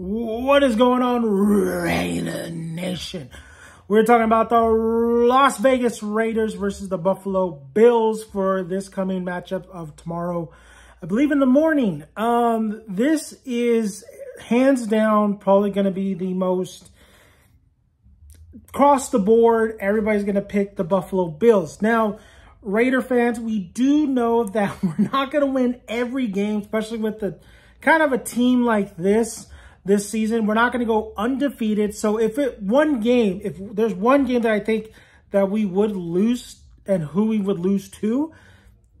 What is going on, Raider Nation? We're talking about the Las Vegas Raiders versus the Buffalo Bills for this coming matchup of tomorrow, I believe in the morning. Um, this is hands down probably going to be the most across the board. Everybody's going to pick the Buffalo Bills. Now, Raider fans, we do know that we're not going to win every game, especially with the kind of a team like this this season. We're not going to go undefeated. So if it one game, if there's one game that I think that we would lose and who we would lose to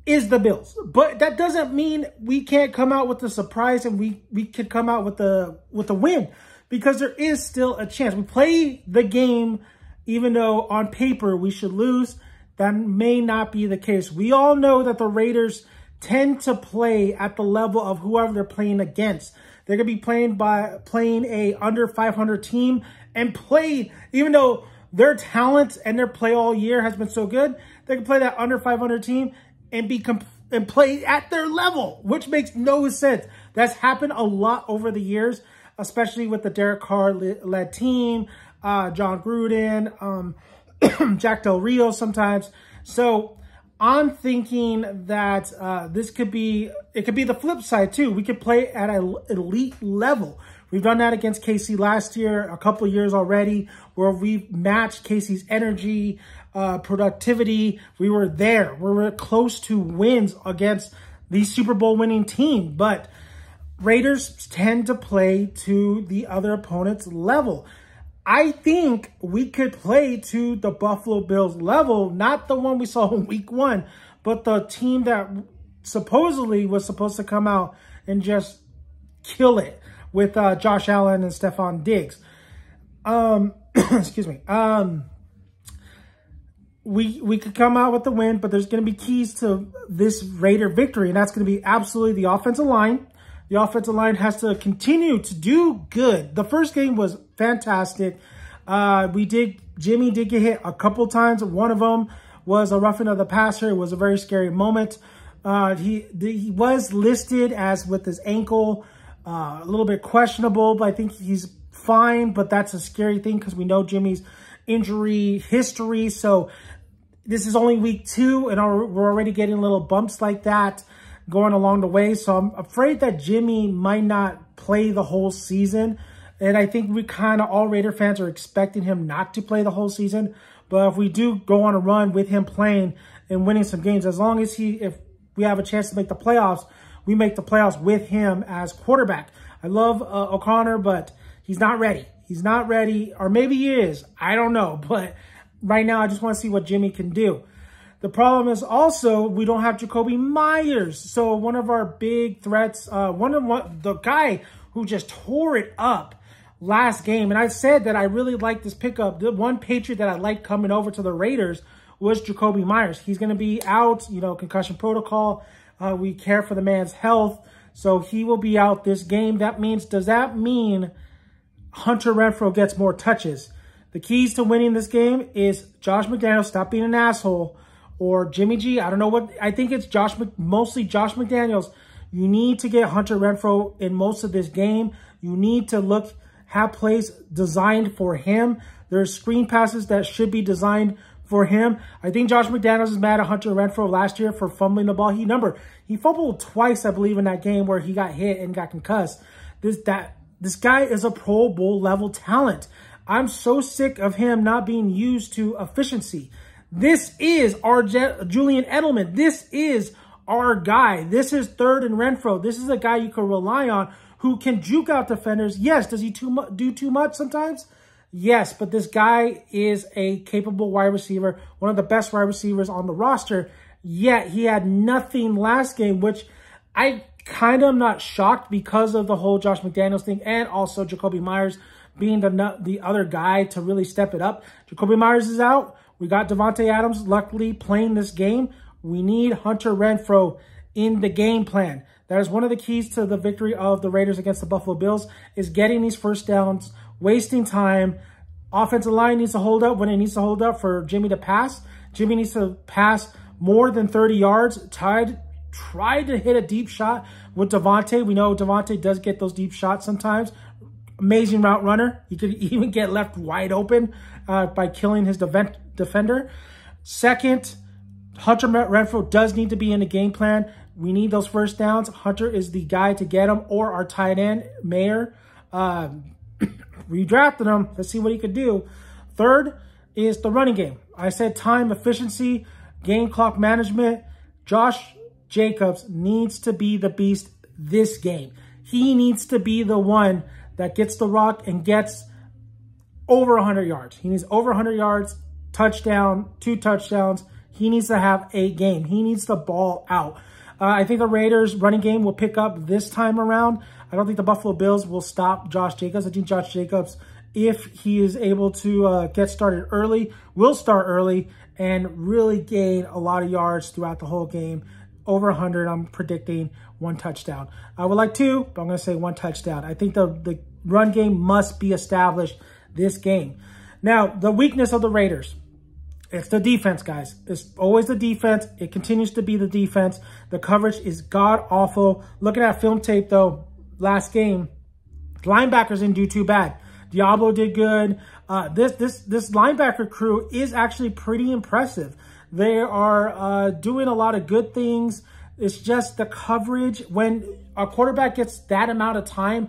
is the Bills. But that doesn't mean we can't come out with a surprise and we we could come out with a with a win because there is still a chance. We play the game even though on paper we should lose. That may not be the case. We all know that the Raiders tend to play at the level of whoever they're playing against. They're going to be playing by playing a under 500 team and play, even though their talent and their play all year has been so good, they can play that under 500 team and be and play at their level, which makes no sense. That's happened a lot over the years, especially with the Derek Carr led team, uh, Jon Gruden, um, Jack Del Rio sometimes. So I'm thinking that uh, this could be, it could be the flip side too. We could play at an elite level. We've done that against KC last year, a couple years already, where we've matched KC's energy, uh, productivity. We were there. We were close to wins against the Super Bowl winning team. But Raiders tend to play to the other opponent's level. I think we could play to the Buffalo Bills level, not the one we saw in week one, but the team that supposedly was supposed to come out and just kill it with uh, Josh Allen and Stefon Diggs. Um, excuse me. Um, we we could come out with the win, but there's going to be keys to this Raider victory, and that's going to be absolutely the offensive line. The offensive line has to continue to do good. The first game was fantastic. Uh, we did, Jimmy did get hit a couple times. One of them was a roughing of the passer. It was a very scary moment. Uh, he, he was listed as with his ankle, uh, a little bit questionable, but I think he's fine. But that's a scary thing because we know Jimmy's injury history. So this is only week two and we're already getting little bumps like that going along the way. So I'm afraid that Jimmy might not play the whole season. And I think we kind of, all Raider fans are expecting him not to play the whole season. But if we do go on a run with him playing and winning some games, as long as he, if we have a chance to make the playoffs, we make the playoffs with him as quarterback. I love uh, O'Connell, but he's not ready. He's not ready, or maybe he is. I don't know. But right now, I just want to see what Jimmy can do. The problem is also we don't have Jakobi Meyers. So one of our big threats, uh, one of one, the guy who just tore it up last game. And I said that I really like this pickup. The one Patriot that I like coming over to the Raiders was Jakobi Meyers. He's going to be out, you know, concussion protocol. Uh, we care for the man's health. So he will be out this game. That means, does that mean Hunter Renfrow gets more touches? The keys to winning this game is Josh McDaniels, stop being an asshole or Jimmy G. I don't know what, I think it's Josh, mostly Josh McDaniels. You need to get Hunter Renfrow in most of this game. You need to look, have plays designed for him. There's screen passes that should be designed for him. I think Josh McDaniels is mad at Hunter Renfrow last year for fumbling the ball. He number he fumbled twice, I believe, in that game where he got hit and got concussed. This that this guy is a Pro Bowl level talent. I'm so sick of him not being used to efficiency. This is our Je Julian Edelman. This is our guy. This is third and Renfrow. This is a guy you can rely on who can juke out defenders. Yes, does he too do too much sometimes? Yes, but this guy is a capable wide receiver, one of the best wide receivers on the roster. Yet he had nothing last game, which I kind of am not shocked because of the whole Josh McDaniels thing and also Jakobi Meyers being the the other guy to really step it up. Jakobi Meyers is out. We got Davante Adams luckily playing this game. We need Hunter Renfrow in the game plan. That is one of the keys to the victory of the Raiders against the Buffalo Bills is getting these first downs, wasting time. Offensive line needs to hold up when it needs to hold up for Jimmy to pass. Jimmy needs to pass more than 30 yards. Tied, tried to hit a deep shot with Davante. We know Davante does get those deep shots sometimes. Amazing route runner. He could even get left wide open uh, by killing his defender. Second, Hunter Renfrow does need to be in the game plan. We need those first downs. Hunter is the guy to get them, or our tight end, Mayer. Uh, we drafted him. Let's see what he could do. Third is the running game. I said time, efficiency, game clock management. Josh Jacobs needs to be the beast this game. He needs to be the one that gets the rock and gets over 100 yards. He needs over 100 yards, touchdown, two touchdowns. He needs to have a game. He needs the ball out. Uh, I think the Raiders running game will pick up this time around. I don't think the Buffalo Bills will stop Josh Jacobs. I think Josh Jacobs, if he is able to uh, get started early, will start early and really gain a lot of yards throughout the whole game. Over 100, I'm predicting one touchdown. I would like two, but I'm going to say one touchdown. I think the, the run game must be established this game. Now, the weakness of the Raiders. It's the defense, guys. It's always the defense. It continues to be the defense. The coverage is god-awful. Looking at film tape, though, last game, linebackers didn't do too bad. Deablo did good. Uh, this this this linebacker crew is actually pretty impressive. They are uh, doing a lot of good things. It's just the coverage. When a quarterback gets that amount of time,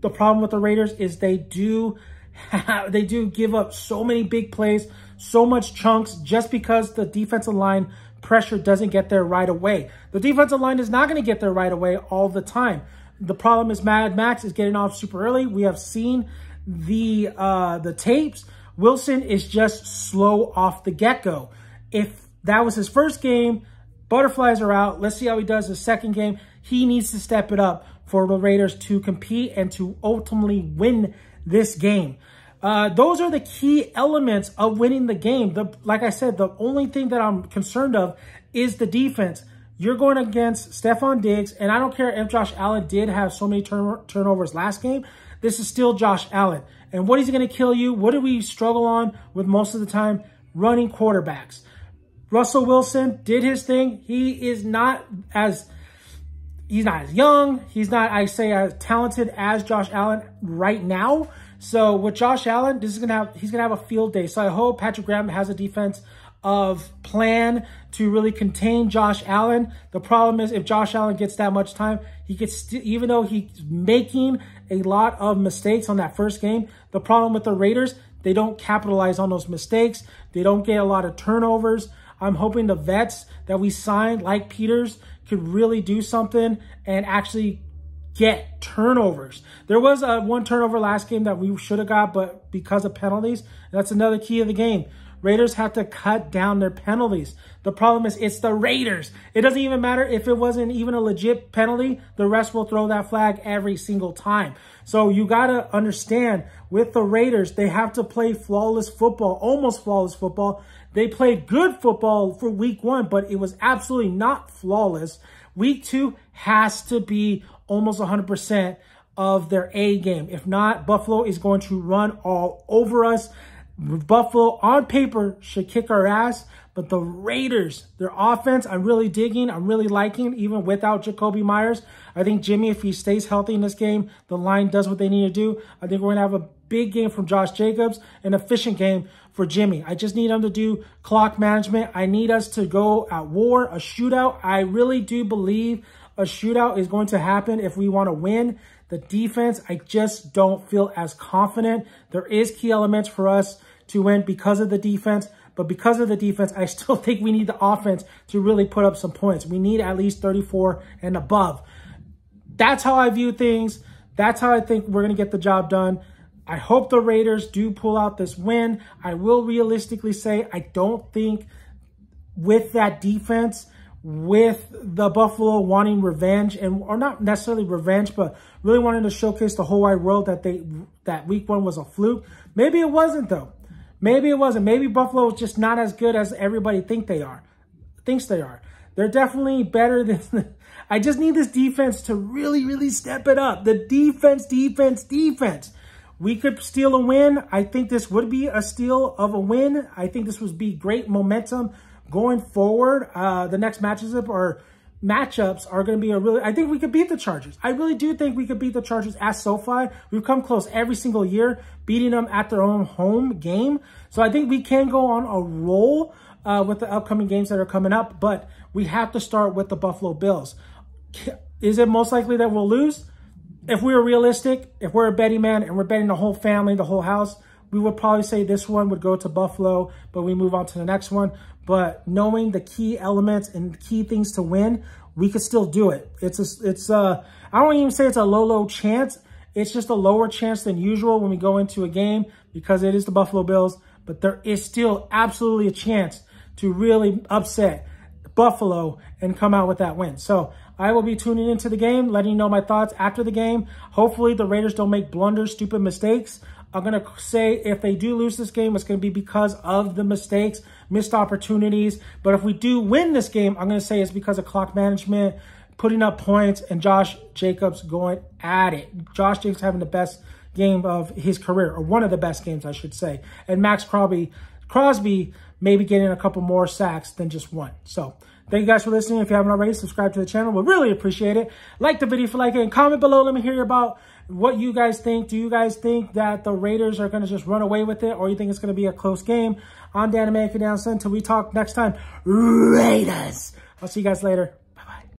the problem with the Raiders is they do they do give up so many big plays, so much chunks just because the defensive line pressure doesn't get there right away. The defensive line is not going to get there right away all the time. The problem is Mad Max is getting off super early. We have seen the uh, the tapes. Wilson is just slow off the get-go. If that was his first game, butterflies are out. Let's see how he does his second game. He needs to step it up for the Raiders to compete and to ultimately win this game. Uh, those are the key elements of winning the game. The, like I said, the only thing that I'm concerned of is the defense. You're going against Stefon Diggs, and I don't care if Josh Allen did have so many turn turnovers last game. This is still Josh Allen. And what is he going to kill you? What do we struggle on with most of the time? Running quarterbacks. Russell Wilson did his thing. He is not as he's not as young. He's not, I say, as talented as Josh Allen right now. So with Josh Allen, this is gonna have he's gonna have a field day. So I hope Patrick Graham has a defense of plan to really contain Josh Allen. The problem is if Josh Allen gets that much time, he gets even though he's making a lot of mistakes on that first game. The problem with the Raiders, they don't capitalize on those mistakes. They don't get a lot of turnovers. I'm hoping the vets that we signed, like Peters, could really do something and actually get turnovers. There was a one turnover last game that we should have got, but because of penalties, that's another key of the game. Raiders have to cut down their penalties. The problem is it's the Raiders. It doesn't even matter if it wasn't even a legit penalty. The rest will throw that flag every single time. So you got to understand with the Raiders, they have to play flawless football, almost flawless football. They played good football for week one, but it was absolutely not flawless. Week two has to be almost 100% of their A game. If not, Buffalo is going to run all over us. Buffalo on paper should kick our ass, but the Raiders, their offense, I'm really digging. I'm really liking, even without Jakobi Meyers. I think Jimmy, if he stays healthy in this game, the line does what they need to do. I think we're going to have a big game from Josh Jacobs, an efficient game for Jimmy. I just need him to do clock management. I need us to go at war, a shootout. I really do believe a shootout is going to happen if we want to win. The defense, I just don't feel as confident. There is key elements for us to win because of the defense. But because of the defense, I still think we need the offense to really put up some points. We need at least 34 and above. That's how I view things. That's how I think we're going to get the job done. I hope the Raiders do pull out this win. I will realistically say I don't think with that defense, with the Buffalo wanting revenge and or not necessarily revenge, but really wanting to showcase the whole wide world that they that week one was a fluke. Maybe it wasn't though. Maybe it wasn't. Maybe Buffalo is just not as good as everybody think they are. Thinks they are. They're definitely better than I just need this defense to really, really step it up. The defense, defense, defense. We could steal a win. I think this would be a steal of a win. I think this would be great momentum going forward. Uh, the next matches up are matchups are going to be a really, I think we could beat the Chargers. I really do think we could beat the Chargers at SoFi. We've come close every single year, beating them at their own home game. So I think we can go on a roll uh, with the upcoming games that are coming up, but we have to start with the Buffalo Bills. Is it most likely that we'll lose? If we are realistic, if we're a betting man and we're betting the whole family, the whole house, we would probably say this one would go to Buffalo, but we move on to the next one. But knowing the key elements and key things to win, we could still do it. It's a, it's a, I don't even say it's a low, low chance. It's just a lower chance than usual when we go into a game because it is the Buffalo Bills. But there is still absolutely a chance to really upset Buffalo and come out with that win. So I will be tuning into the game, letting you know my thoughts after the game. Hopefully the Raiders don't make blunders, stupid mistakes. I'm going to say if they do lose this game, it's going to be because of the mistakes, missed opportunities. But if we do win this game, I'm going to say it's because of clock management, putting up points, and Josh Jacobs going at it. Josh Jacobs having the best game of his career, or one of the best games, I should say. And Max Crosby, Crosby maybe getting a couple more sacks than just one. So thank you guys for listening. If you haven't already, subscribe to the channel. We really appreciate it. Like the video if you like it and comment below. Let me hear about what you guys think. Do you guys think that the Raiders are going to just run away with it or you think it's going to be a close game? I'm Dan American Down Until we talk next time, Raiders. I'll see you guys later.